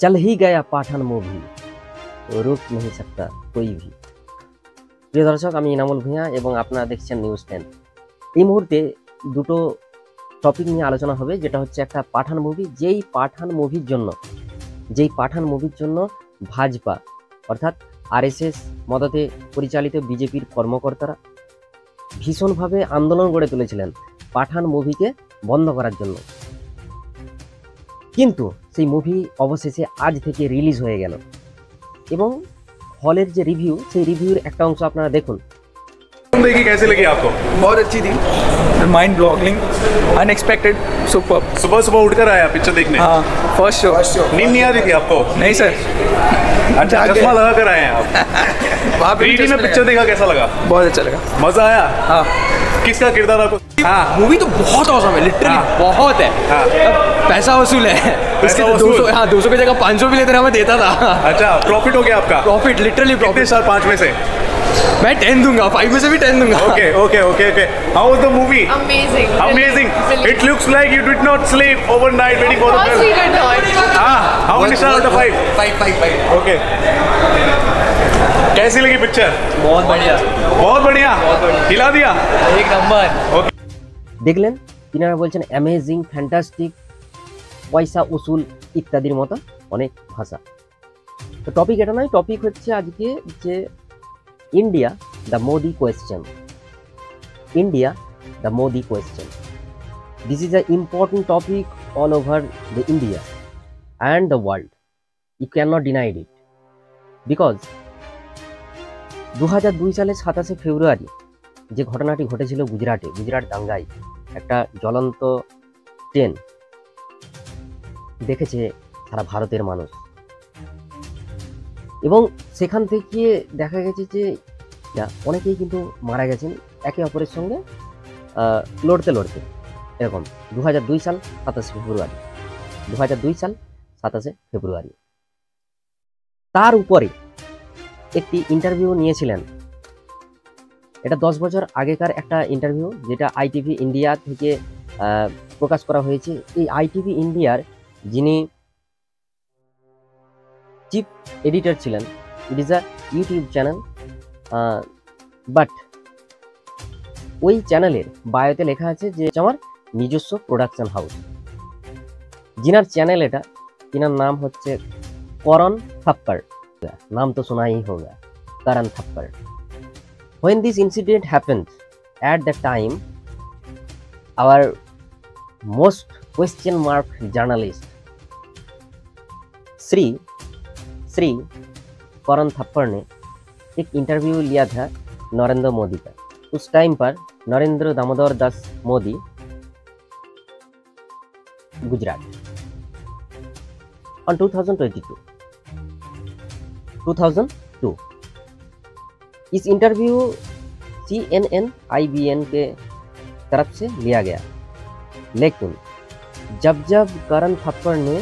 चल ही गया পাঠান মুভি রুক नहीं सकता कोई भी প্রিয় দর্শক আমি ইনামুল ভূঁইয়া এবং আপনারা দেখছেন নিউজ টেন এই মুহূর্তে দুটো টপিক নিয়ে আলোচনা হবে যেটা হচ্ছে একটা পাঠান মুভি যেই পাঠান মুভির জন্য যেই পাঠান মুভির জন্য ভাজপা অর্থাৎ আরএসএস মদতে পরিচালিত বিজেপির কর্মকর্তারা ভীষণভাবে আন্দোলন গড়ে তুলেছিলেন পাঠান মুভিকে বন্ধ করার জন্য কিন্তু সেই মুভি অবশেষে আজ থেকে রিলিজ হয়ে গেল এবং হলের যে রিভিউ সেই রিভিউর একটা অংশ আপনারা দেখুন फिल्म देखी कैसी लगी आपको बहुत अच्छी थी माइंड ब्लॉगलिंग अनएक्सपेक्टेड सुपर सुबह सुबह उठकर आया पिक्चर देखने हाँ फर्स्ट शो नींद नहीं आ रही थी आपको नहीं सर अच्छा जाके- चश्मा लगा कर आए हैं आप वहाँ पे भी 3D में चश्मे पिक्चर लगा। देखा कैसा लगा बहुत अच्छा लगा मजा आया हाँ किसका किरदार आपको हाँ मूवी तो बहुत औसम है लिटरली हाँ। बहुत है हाँ। पैसा वसूल है इसके तो वसूल। 200 हाँ 200 की जगह 500 भी लेते ना मैं देता था अच्छा प्रॉफिट हो गया आपका प्रॉफिट लिटरली प्रॉफिट स्टार पाँच में से मैं 10 दूँगा 5 में से भी 10 दूँगा okay okay okay okay how was the movie Amazing. Amazing. Brilliant. It looks like you did not sleep overnight waiting for Of the course we film. did not. Ah, how many stars out कैसी लगी picture बहुत बढ़िया बहुत बढ़िया हिला दिया एक number দেখলেন তিনারা বলছেন অ্যামেজিং ফ্যান্টাস্টিক পয়সা উসুল ইত্যাদির মতো অনেক ভাষা তো টপিক এটা নয় টপিক হচ্ছে আজকে যে India the Modi question India the Modi question this is a important topic all over the India and the world you can not denied it because দু হাজার দুই সালের সাতাশে ফেব্রুয়ারি যে ঘটনাটি ঘটেছিল গুজরাটে, গুজরাট দাঙ্গায়, একটা জ্বলন্ত ট্রেন দেখেছে সারা ভারতের মানুষ। এবং সেখান থেকে দেখা গেছে যে অনেকেই কিন্তু মারা গেছেন, একে অপরের সঙ্গে লড়তে লড়তে। এরকম দু হাজার দুই সাল সাতাশে ফেব্রুয়ারি দু হাজার দুই সাল সাতাশে ফেব্রুয়ারি। তার উপরে একটি ইন্টারভিউ নিয়েছিলেন। এটা দশ বছর আগেকার একটা ইন্টারভিউ যেটা আইটিভি ইন্ডিয়া থেকে প্রকাশ করা হয়েছে। এই আইটিভি ইন্ডিয়ার যিনি চিফ এডিটর ছিলেন it is a YouTube channel but ওই চ্যানেলের বায়োতে লেখা আছে যে আমার নিজস্ব প্রোডাকশন হাউস যিনার চ্যানেল এটা, তিনার নাম হচ্ছে করণ है। नाम तो सुना ही होगा। Karan Thapar. When this incident happens at the time our most question mark journalist Shri Shri Karan Thapar ने एक इंटरव्यू लिया था नरेंद्र मोदी का। उस टाइम पर नरेंद्र दामोदर दास मोदी गुजरात। ऑन 2022 2002 इस interview C N N I B N के तरफ़ से लिया गया। लेकिन जब जब करण थप्पड़ ने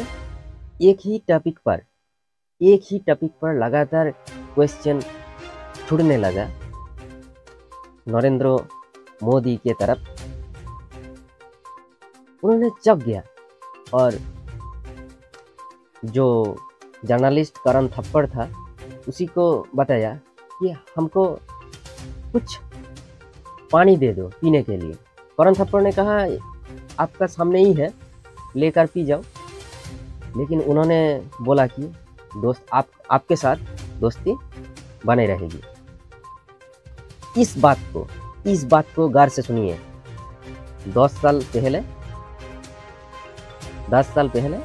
एक ही टॉपिक पर, एक ही टॉपिक पर लगातार क्वेश्चन छुड़ने लगा, नरेंद्र मोदी के तरफ़, उन्होंने चप गया और जो जर्नलिस्ट करण थप्पड़ था उसी को बताया कि हमको कुछ पानी दे दो पीने के लिए। करण थप्पड़ ने कहा, आपका सामने ही है, लेकर पी जाओ। लेकिन उन्होंने बोला कि, दोस्त, आप, आपके साथ दोस्ती बने रहेगी। इस बात को, इस बात को गौर से सुनिए। दस साल पहले, दस साल पहले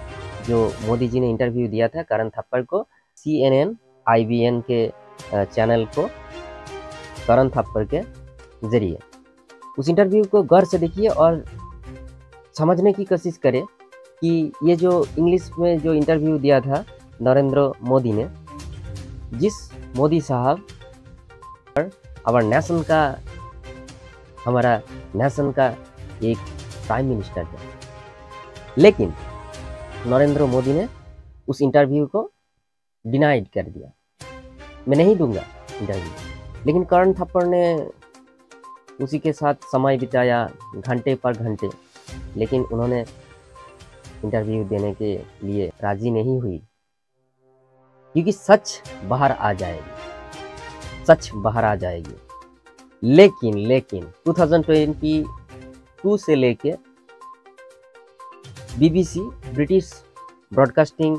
जो मोदी जी ने इंटरव्यू दिया था करण थप्पड़ को सी एन एन आई के चैनल को करण थप्पड़ के ज़रिए। उस इंटरव्यू को गौर से देखिए और समझने की कोशिश करें कि ये जो इंग्लिश में जो इंटरव्यू दिया था नरेंद्र मोदी ने, जिस मोदी साहब आवर नेशन का, हमारा नेशन का एक प्राइम मिनिस्टर है लेकिन नरेंद्र मोदी ने उस इंटरव्यू को डिनाइड कर दिया। मैं नहीं दूँगा इंटरव्यू। लेकिन करण थप्पड़ ने उसी के साथ समय बिताया घंटे पर घंटे। लेकिन उन्होंने इंटरव्यू देने के लिए राज़ी नहीं हुई। क्योंकि सच बाहर आ जाएगी। सच बाहर आ जाएगी। लेकिन लेकिन 2022 से लेके बीबीसी ब्रिटिश ब्रॉडकास्टिंग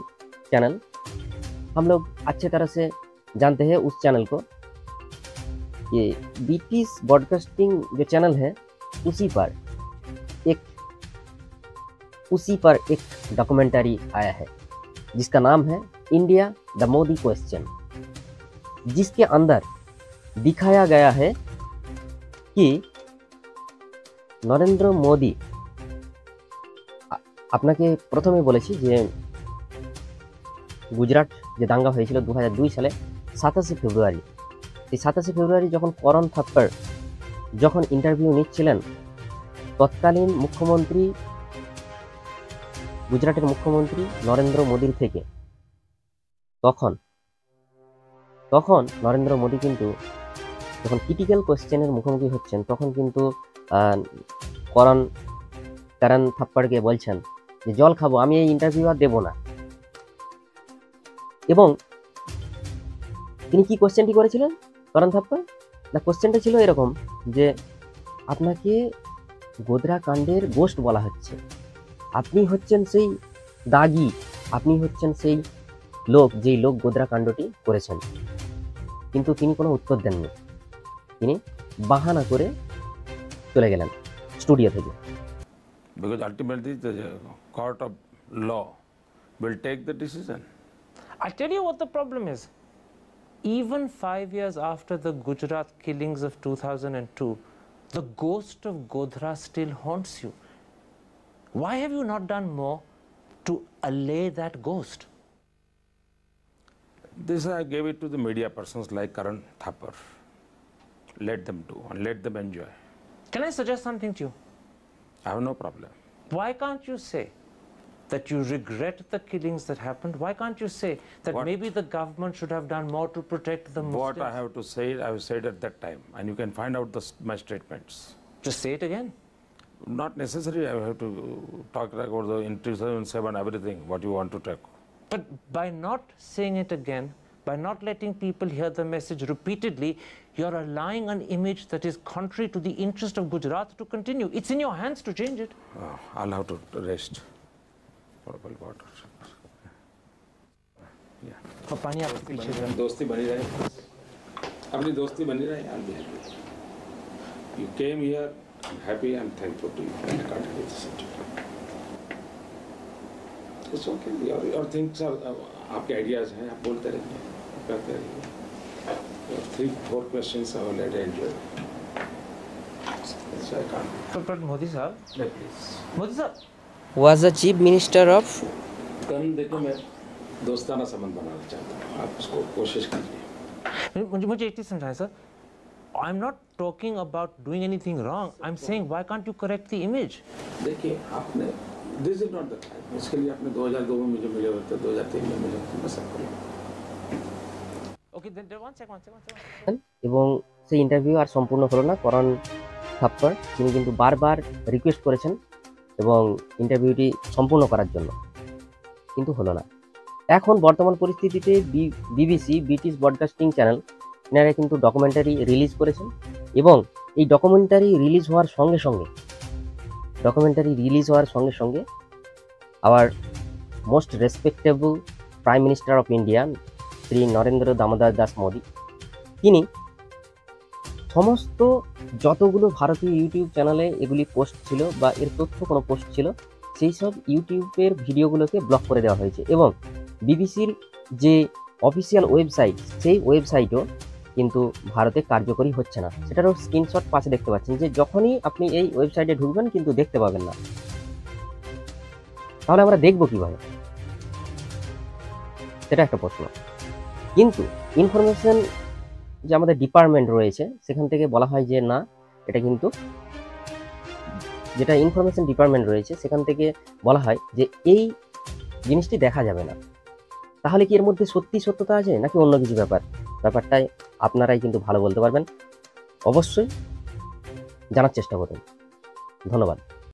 चैनल हम लोग अच्छे तरह से जानते हैं उस चैनल को ये ब्रिटिश ब्रॉडकास्टिंग जो चैनल है उसी पर एक उसी पर एक डॉक्यूमेंट्री आया है जिसका नाम है इंडिया द मोदी क्वेश्चन जिसके अंदर दिखाया गया है कि নরেন্দ্র মোদি আ- আপনাকে প্রথমে বলেছি যে গুজরাট যে দাঙ্গা হয়েছিল দু সালে সাতাশে ফেব্রুয়ারি। এই সাতাশে ফেব্রুয়ারি যখন করণ থাপ্পর যখন ইন্টারভিউ নিচ্ছিলেন, তৎকালীন মুখ্যমন্ত্রী, গুজরাটের মুখ্যমন্ত্রী নরেন্দ্র মোদীর থেকে, তখন তখন নরেন্দ্র মোদী কিন্তু যখন ক্রিটিক্যাল কোয়েশ্চেনের মুখোমুখি হচ্ছেন, তখন কিন্তু করণ, কারণ থাপ্পড়কে বলছেন যে, জল খাব, আমি এই ইন্টারভিউ আর দেবো না। এবং তিনি কি কোশ্চেনটি করেছিলেন? করণ থাপ্পড়? না কোশ্চেনটা ছিল এরকম যে আপনাকে গোদরা কাণ্ডের গোষ্ঠ বলা হচ্ছে। আপনি হচ্ছেন সেই দাগি আপনি হচ্ছেন সেই লোক যেই লোক গোদরা কাণ্ডটি করেছেন। কিন্তু তিনি কোনো উত্তর দেননি। তিনি বাহানা করে চলে গেলেন স্টুডিও থেকে। Because ultimately, the court of law will take the decision. I tell you what the problem is. Even five years after the Gujarat killings of 2002, the ghost of Godhra still haunts you. Why have you not done more to allay that ghost? This I gave it to the media persons like Karan Thapar. Let them do and let them enjoy. Can I suggest something to you? I have no problem. Why can't you say that you regret the killings that happened? Why can't you say that What- maybe the government should have done more to protect the Muslims? What I have to say, I have said at that time, and you can find out the, my statements. Just say it again. Not necessary, I have to talk about the in 2007 everything, what you want to talk. But by not saying it again, by not letting people hear the message repeatedly, you're allowing an image that is contrary to the interest of Gujarat to continue. It's in your hands to change it. Uh, I'll have to rest. Purple border पानी आप पीछे दोस्ती बनी रहे। अपनी दोस्ती बनी रहे I am you came here happy I thankful to you and cut this situation it's okay your your things are आपके आइडियाज़ हैं आप बोलते रहिए करते रहिए। थ्री फोर क्वेश्चन मोदी साहब? प्लीज़ मोदी साहब was the chief minister of कल देखो मैं दोस्ताना संबंध बनाना चाहता हूँ आप उसको कोशिश कीजिए मुझे मुझे एक चीज समझाएं sir. I'm not talking about doing anything wrong. I'm saying why can't you correct the image? देखिए आपने this is not the time इसके लिए आपने 2002 में मुझे मिले होते 2003 में मिले होते मैं सब करूँ Okay, then, then one second, one second, one second. এবং সেই ইন্টারভিউ আর সম্পূর্ণ হলো না করণ থাপ্পর তিনি কিন্তু বারবার রিকোয়েস্ট করেছেন এবং ইন্টারভিউটি সম্পূর্ণ করার জন্য। কিন্তু হলো না। এখন বর্তমান পরিস্থিতিতে বিবিসি ব্রিটিশ ব্রডকাস্টিং চ্যানেল এনারা কিন্তু ডকুমেন্টারি রিলিজ করেছেন এবং এই ডকুমেন্টারি রিলিজ হওয়ার সঙ্গে সঙ্গে ডকুমেন্টারি রিলিজ হওয়ার সঙ্গে সঙ্গে our most respectable prime minister of India Shri Narendra Damodar Das Modi, তিনি সমস্ত যতগুলো ভারতীয় ইউটিউব চ্যানেলে এগুলি পোস্ট ছিল বা এর তথ্য কোনো পোস্ট ছিল, সেই সব ইউটিউবের ভিডিওগুলোকে ব্লক করে দেওয়া হয়েছে এবং বিবিসির যে অফিসিয়াল ওয়েবসাইট সেই ওয়েবসাইটও কিন্তু ভারতে কার্যকরী হচ্ছে না। সেটারও স্ক্রিনশট পাশে দেখতে পাচ্ছেন যে যখনই আপনি এই ওয়েবসাইটে ঢুকবেন কিন্তু দেখতে পাবেন না। তাহলে আমরা দেখব কীভাবে? সেটা একটা প্রশ্ন। কিন্তু ইনফরমেশন যে আমাদের ডিপার্টমেন্ট রয়েছে, সেখান থেকে বলা হয় যে না, এটা কিন্তু যেটা ইনফরমেশন ডিপার্টমেন্ট রয়েছে, সেখান থেকে বলা হয় যে এই জিনিসটি দেখা যাবে না। তাহলে কি এর মধ্যে সত্যি সত্যতা আছে, নাকি অন্য কিছু ব্যাপার? ব্যাপারটাই আপনারাই কিন্তু ভালো বলতে পারবেন। অবশ্যই জানার চেষ্টা করুন। ধন্যবাদ।